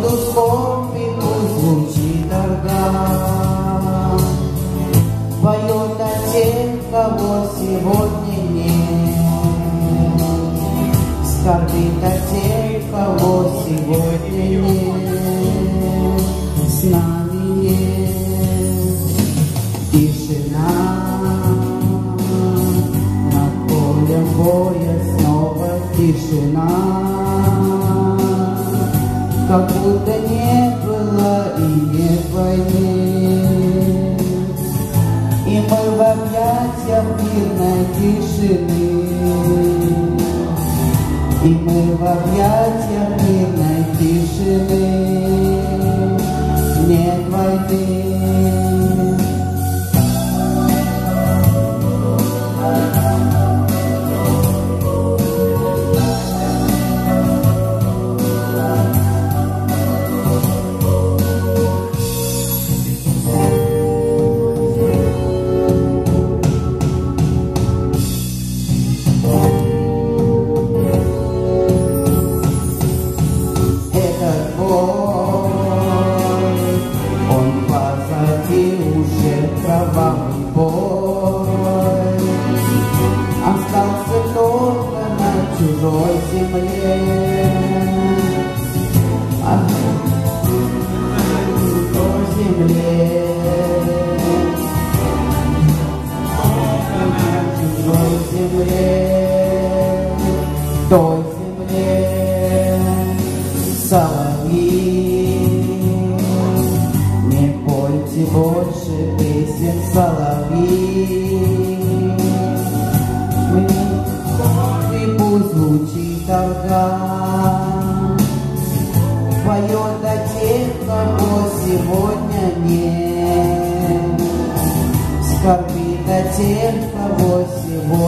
скорби пусть звучит орган. Поет о тех, кого сегодня нет. Скорбит о тех, кого сегодня нет. С нами нет тишина. Над полем боя снова тишина. Как будто не было и нет войны. И мы в объятиях мирной тишины. И мы в объятиях мирной тишины. Нет войны. Земле. Чужой земле. Той земле соловьи. Не пойте больше песен соловьи. И пусть звучит орган, поет о тех, кого сегодня нет. Скорбит о тех, кого сегодня.